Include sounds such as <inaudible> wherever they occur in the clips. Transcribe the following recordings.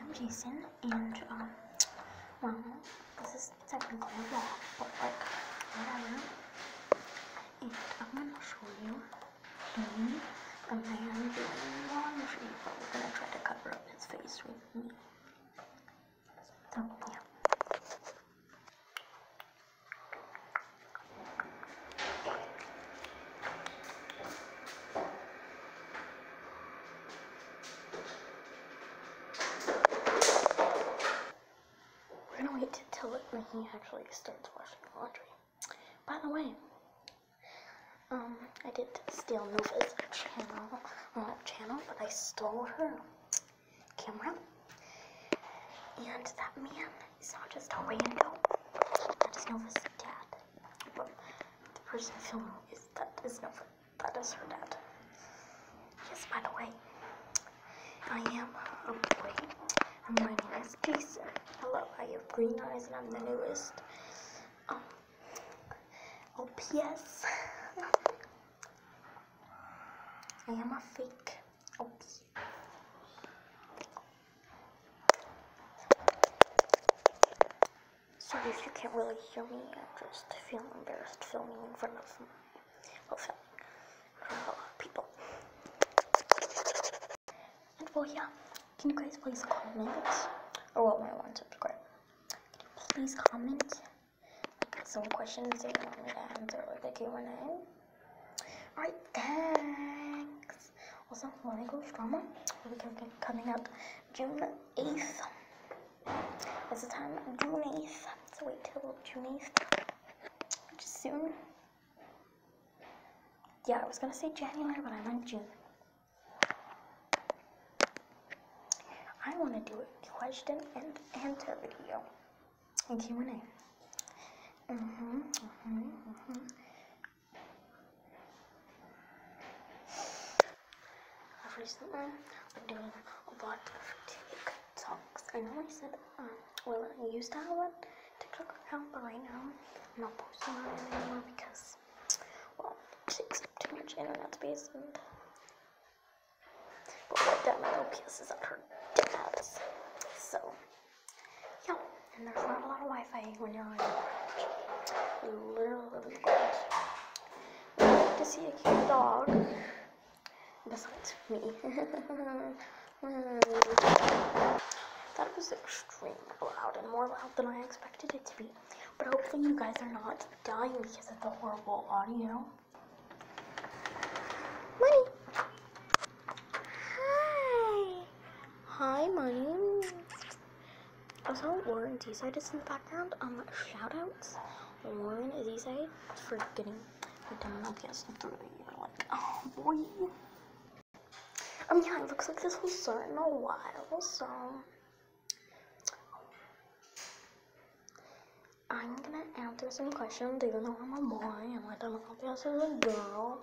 I'm Jason, and um, well, this is technically a vlog, but like, whatever. And I'm gonna show you me, a man doing laundry, but we're gonna try to cover up his face with me. So, yeah. We're gonna wait till it, when he actually starts washing laundry. By the way, um, I did steal Nova's channel, uh, channel, but I stole her camera. And that man is not just a rando. That is Nova's dad. But the person filming is that is Nova. That is her dad. Yes, by the way, I am a boy. And my name is Jason. Hello, I have green eyes and I'm the newest. Um, oh, P.S. I am a fake. Oh, P.S. Sorry if you can't really hear me. I'm just feel embarrassed filming in front of, well, a lot of people. And well, yeah. Can you guys please comment? Or well, my one subscribe. Can you please comment some questions that you want me to answer, like a Q&A? Alright, thanks. Also, Legos drama will be com- coming up June 8th. What's the time? June 8th. So wait till June 8th. Which is soon. Yeah, I was gonna say January, but I meant June. I want to do a question and answer video. And Q&A. Mm-hmm, mm-hmm, mm-hmm. I've recently been doing a lot of TikToks. I know I said, um, well, I used to have a TikTok account, but right now I'm not posting on it anymore because, well, it takes up too much internet space and but what that my OPS is at her dad's. So, and there's not a lot of Wi-Fi when you're on the your garage. Literally garage. We like to see a cute dog. Besides me. <laughs> that was extremely loud and more loud than I expected it to be. But hopefully you guys are not dying because of the horrible audio. Money! Hi! Hi, Money. Also, LaurenzSide is in the background. Um, shout outs. Lauren Z-Side for getting her done an LPS through the. Like, oh boy. Um, yeah, it looks like this will start in a while, so. I'm gonna answer some questions even though I'm a boy and like I'm LPS as a girl.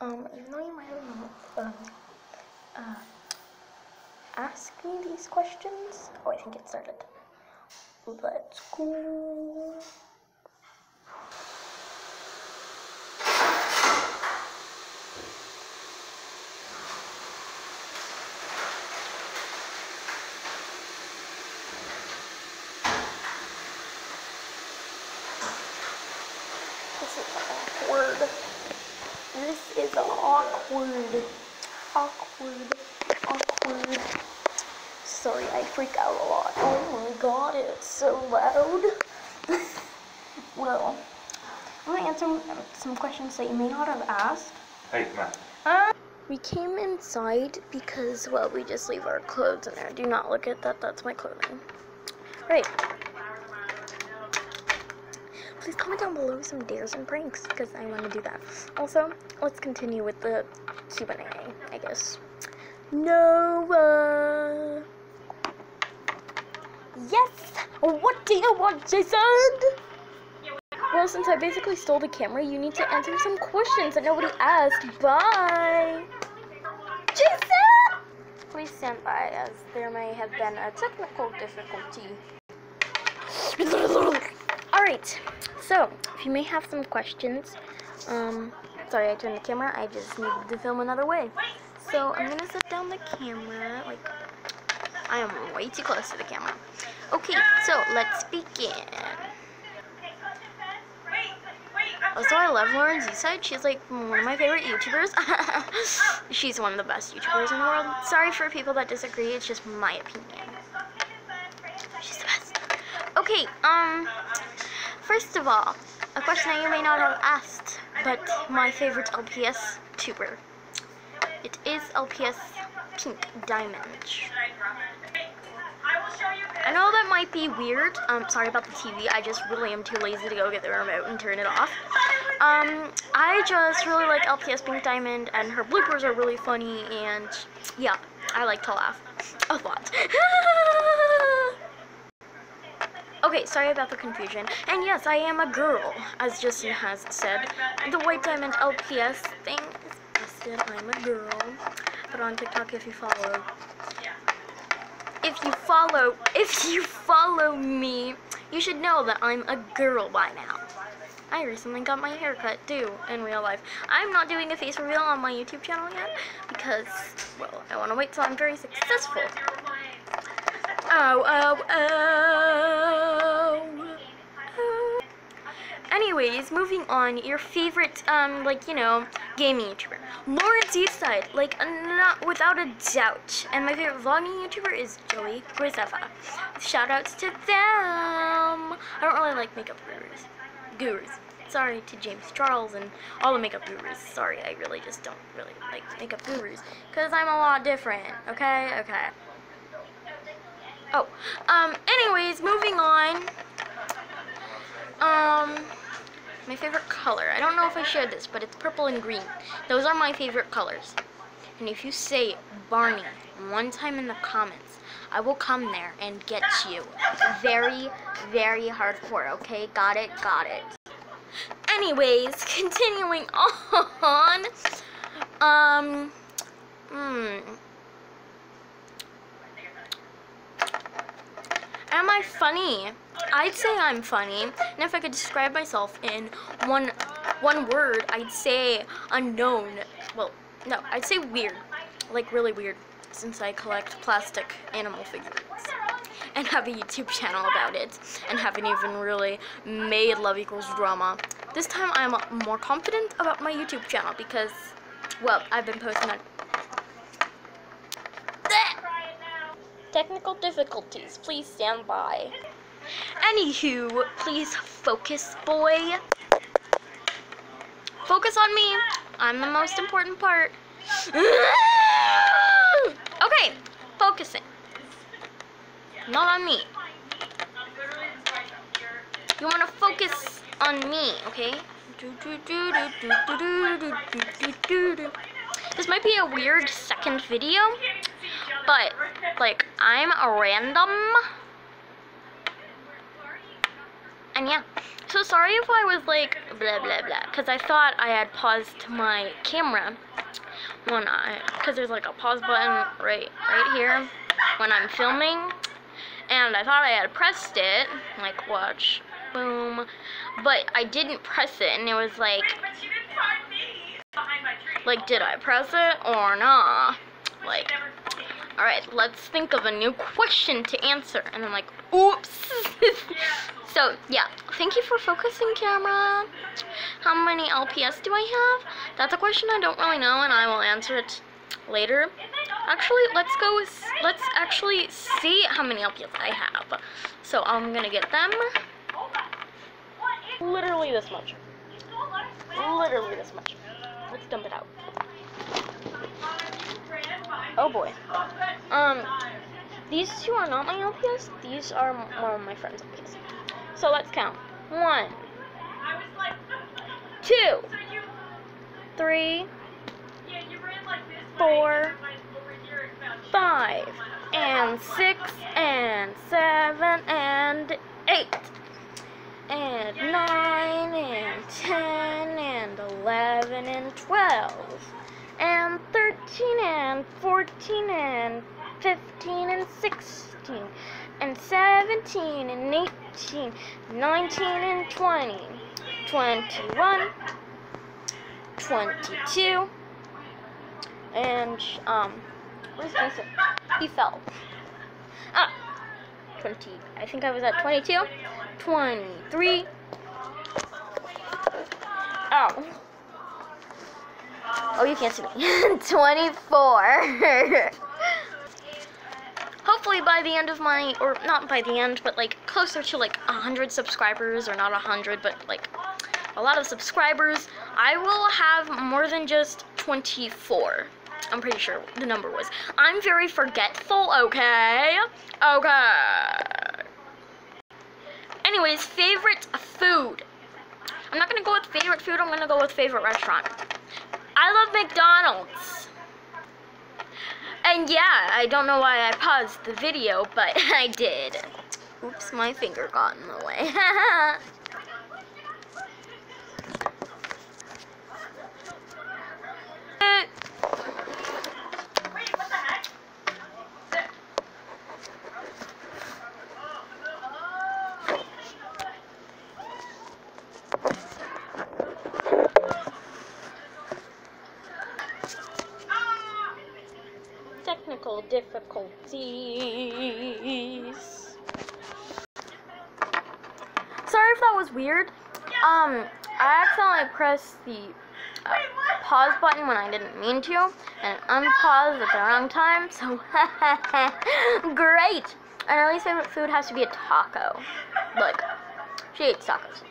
Um, even though you might have um, uh, asked me these questions. Oh, I think it started. Let's go. This is awkward. This is awkward. Awkward. Awkward. Sorry, I freak out a lot. Oh my god, it's so loud. <laughs> well, I'm gonna answer some questions that you may not have asked. Hey, come on. Uh, we came inside because, well, we just leave our clothes in there. Do not look at that, that's my clothing. Right. Please comment down below some dares and pranks because I want to do that. Also, let's continue with the Q&A, I guess. Noah. Yes. What do you want, Jason? Well, since I basically stole the camera, you need to answer some questions that nobody asked. Bye. Jason. Please stand by, as there may have been a technical difficulty. <laughs> Alright, so if you may have some questions, um, Sorry, I turned the camera. I just needed to film another way. So I'm gonna set down the camera. Like, I am way too close to the camera. Okay, so let's begin. Also, I love LaurenzSide. She's like one of my favorite YouTubers. <laughs> She's one of the best YouTubers in the world. Sorry for people that disagree. It's just my opinion. She's the best. Okay, um, first of all, a question that you may not have asked, but my favorite LPS tuber. It is LPS Pink Diamond. I know that might be weird. Um, sorry about the TV. I just really am too lazy to go get the remote and turn it off. Um, I just really like LPS Pink Diamond, and her bloopers are really funny, and yeah, I like to laugh a lot. <laughs> okay, sorry about the confusion. And yes, I am a girl, as Justin has said. The White Diamond LPS thing is busted. I'm a girl. But on TikTok, if you follow, if you follow, if you follow me, you should know that I'm a girl by now. I recently got my hair cut too in real life. I'm not doing a face reveal on my YouTube channel yet because, well, I want to wait till I'm very successful. Oh, oh, oh, oh. Anyways, moving on, your favorite, um, like, you know, gaming YouTuber. LaurenzSide, like, not without a doubt. And my favorite vlogging YouTuber is Joey Graceffa. Shoutouts to them. I don't really like makeup gurus. Gurus. Sorry to James Charles and all the makeup gurus. Sorry, I really just don't really like makeup gurus. Because I'm a lot different, okay? Okay. Oh, um, anyways, moving on. Um, my favorite color. I don't know if I shared this, but it's purple and green. Those are my favorite colors. And if you say Barney one time in the comments, I will come there and get you. Very, very hardcore, okay? Got it? Got it. Anyways, <laughs> continuing on. Um, hmm. Am I funny? I'd say I'm funny. And if I could describe myself in one one word, I'd say unknown. Well, no, I'd say weird. Like really weird since I collect plastic animal figures and have a YouTube channel about it and haven't even really made Love Equals Drama. This time I'm more confident about my YouTube channel because, well, I've been posting on Technical difficulties, please stand by. Anywho, please focus, boy. Focus on me. I'm the most important part. okay, focusing. Not on me. You want to focus on me, okay? This might be a weird second video, but, like, I'm a random. And yeah. So sorry if I was like, blah, blah, blah. Because I thought I had paused my camera when I, because there's like a pause button right, right here when I'm filming. And I thought I had pressed it, like watch, boom. But I didn't press it and it was like, like did I press it or not? Like, Alright, let's think of a new question to answer. And I'm like, oops. <laughs> so, yeah. Thank you for focusing, camera. How many LPS do I have? That's a question I don't really know, and I will answer it later. Actually, let's go, let's actually see how many LPS I have. So, I'm gonna get them. Literally this much. Literally this much. Let's dump it out. Oh boy. Um, these two are not my LPS. These are my friend's LPS. So let's count. One, two, three, four, five, and six, and seven, and eight, and nine, and ten, and eleven, and twelve and 13 and 14 and 15 and 16 and 17 and 18, 19 and 20, 21, 22. And, um, where's Mason? He fell. Ah, 20. I think I was at 22. 23. Oh. Oh, you can't see me. <laughs> 24. <laughs> Hopefully by the end of my, or not by the end, but like closer to like 100 subscribers, or not 100, but like a lot of subscribers, I will have more than just 24. I'm pretty sure the number was. I'm very forgetful, okay? Okay. Anyways, favorite food. I'm not gonna go with favorite food, I'm gonna go with favorite restaurant. I love McDonald's. And yeah, I don't know why I paused the video, but <laughs> I did. Oops, my finger got in the way. <laughs> Technical difficulties. Sorry if that was weird. Um, I accidentally pressed the uh, pause button when I didn't mean to, and unpause at the wrong time, so <laughs> great! And least favorite food has to be a taco. Like, she hates tacos.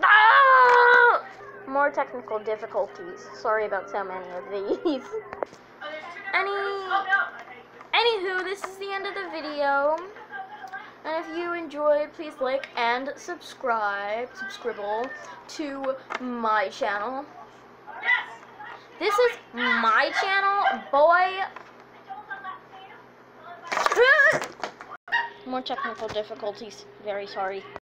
Ah! More technical difficulties. Sorry about so many of these. <laughs> Any, anywho, this is the end of the video. And if you enjoyed, please like and subscribe, subscribe to my channel. This is my channel, boy. <laughs> More technical difficulties. Very sorry.